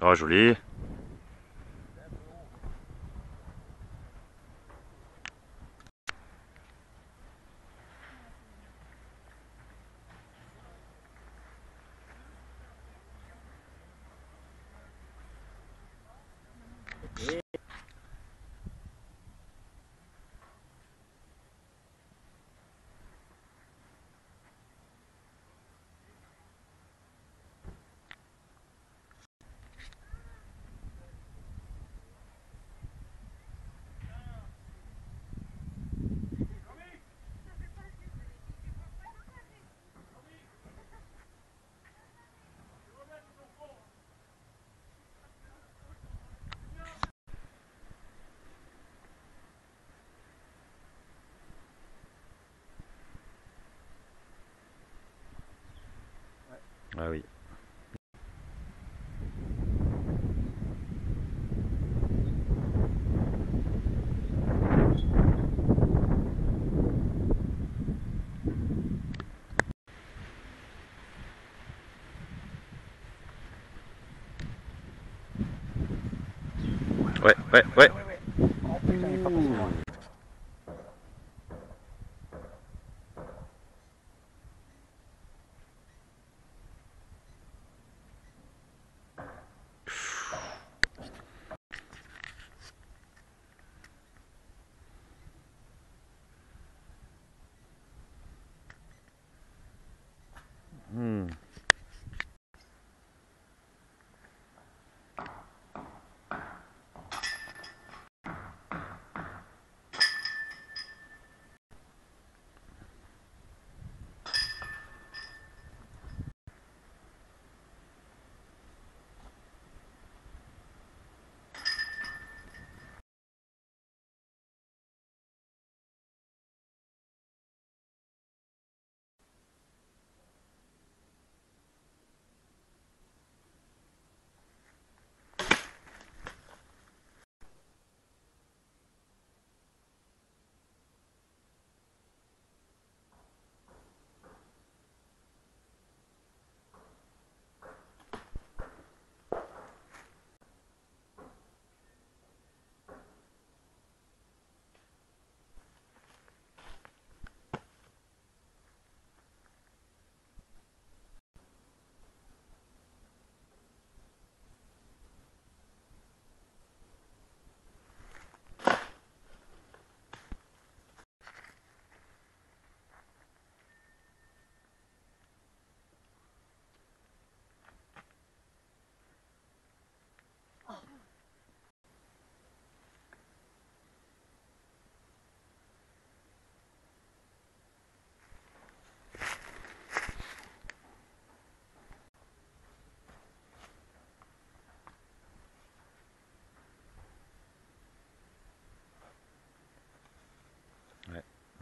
Oh, joli. Ah oui. Ouais, ouais, ouais.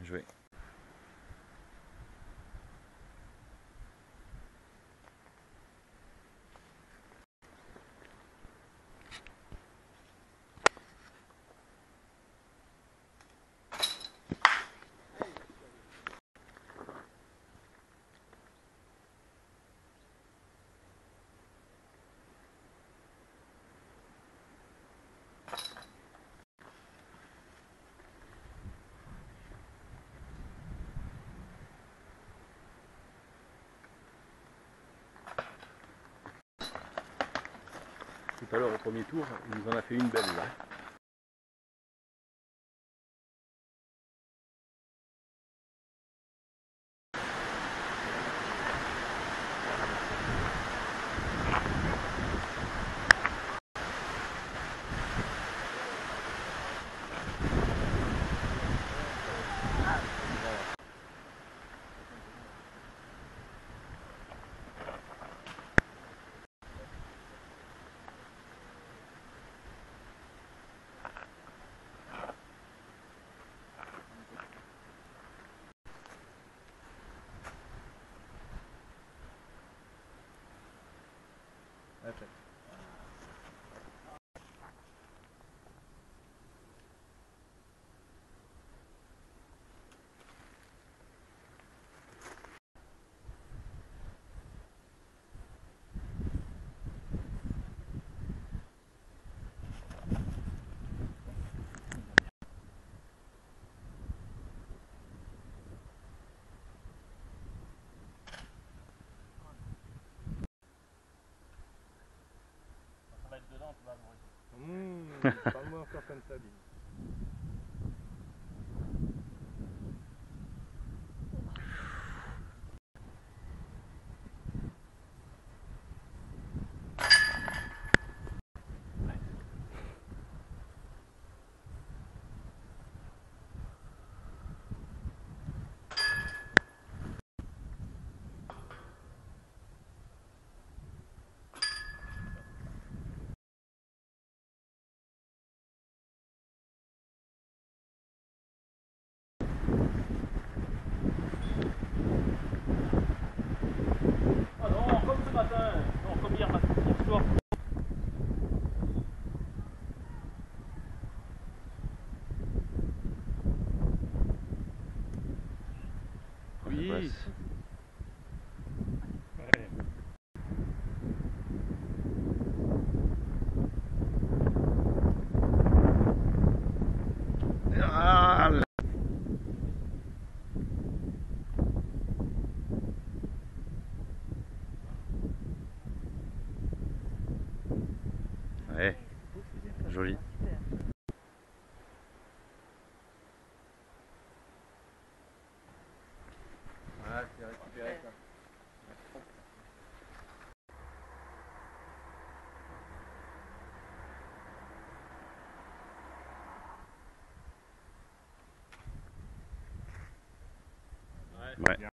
Joué. Tout à l'heure au premier tour, il nous en a fait une belle. Mmh, Parle-moi encore comme ça. Ah non, comme ce matin, non, comme hier matin, hier soir. Première Oui. passe. Ah, là. Ouais, joli. Ah, c'est récupéré ça. Ouais.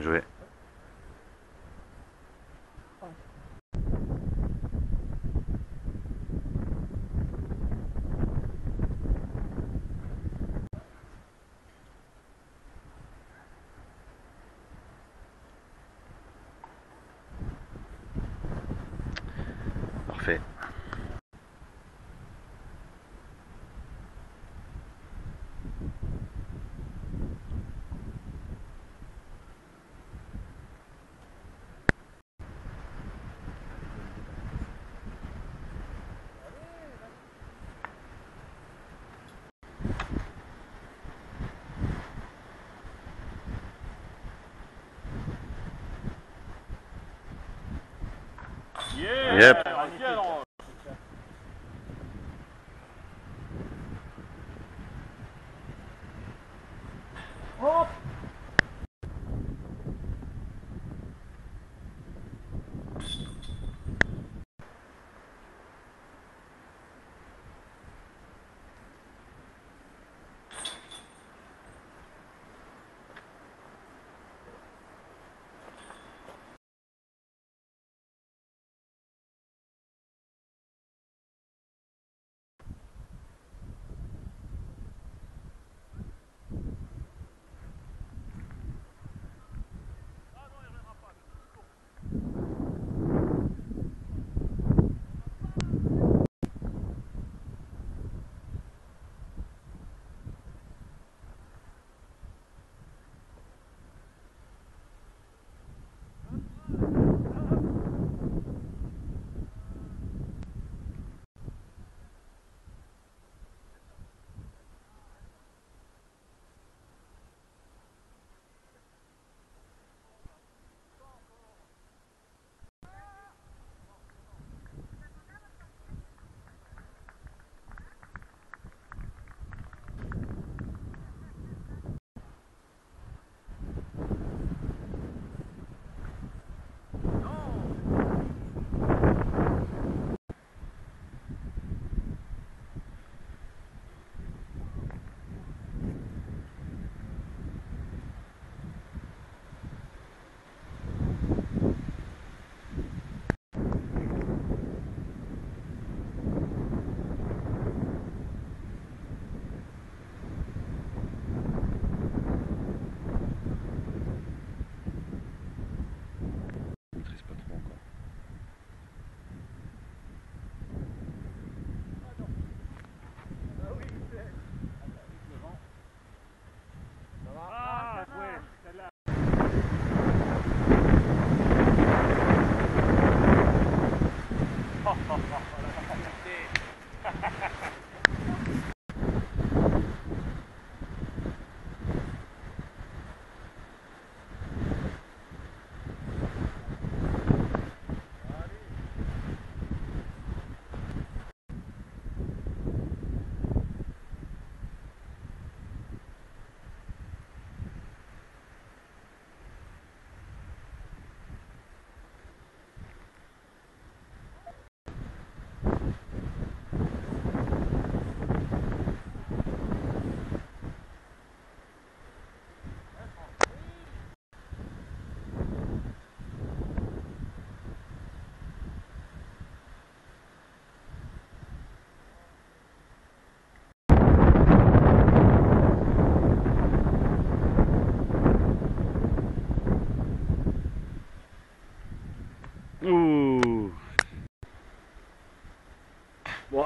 Joué. Yeah Yep.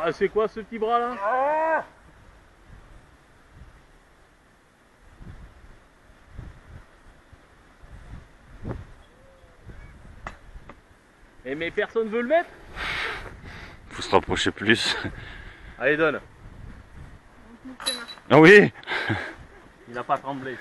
Ah, c'est quoi ce petit bras là Eh mais personne veut le mettre Faut se rapprocher plus. Allez donne Ah oui Il n'a pas tremblé.